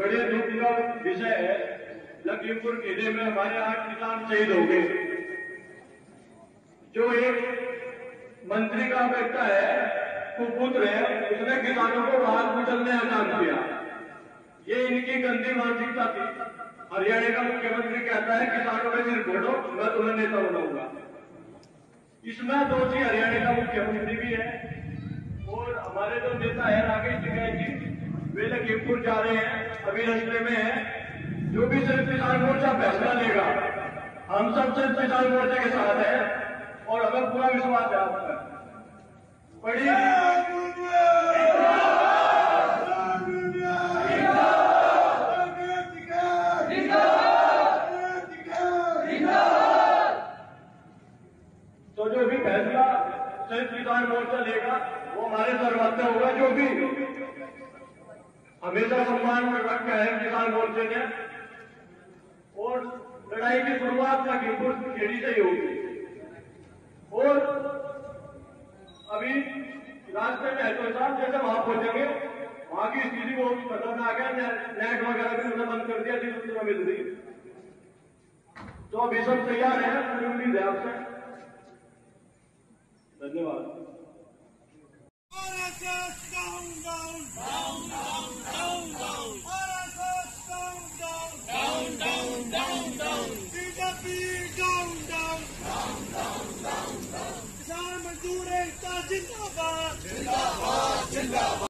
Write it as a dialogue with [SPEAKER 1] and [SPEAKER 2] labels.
[SPEAKER 1] बड़े दुख का विषय है। लखीमपुर किले में हमारे आठ किसान शहीद हो गए। जो एक मंत्री का बेटा है कुपुत्र है, उसने किसानों को बाहर का काम किया। ये इनकी गंदी मानसिकता थी। हरियाणा का मुख्यमंत्री कहता है, किसानों के सिर फोड़ो मैं तुम्हें नेता बनाऊँगा। इसमें दोषी हरियाणा का मुख्यमंत्री भी है और हमारे जो नेता है राकेश टिकैत जी लखीमपुर जा रहे हैं, अभी रस्ते में है। जो भी सिर्फ़ किसान मोर्चा फैसला लेगा, हम सब सिर्फ़ किसान मोर्चे के साथ हैं और हमें पूरा विश्वास है आप पर। बड़ी तो जो भी फैसला संयुक्त किसान मोर्चा लेगा, वो हमारे सर्वत्र होगा, जो भी। हमेशा सम्मान में रखा है किसान मोर्चे ने और लड़ाई की शुरुआत लखीमपुर खेड़ी से ही होगी। और अभी रास्ते में है तो साहब जैसे वहाँ पहुँचेंगे, वहाँ की स्थिति बहुत खतरनाक है नेट वगैरह भी उन्होंने बंद कर दिया, जिस सूचना मिल रही तो अभी सब तैयार है पूरी उम्मीद है आपसे। धन्यवाद।
[SPEAKER 2] Jindabad! Jindabad! Jindabad!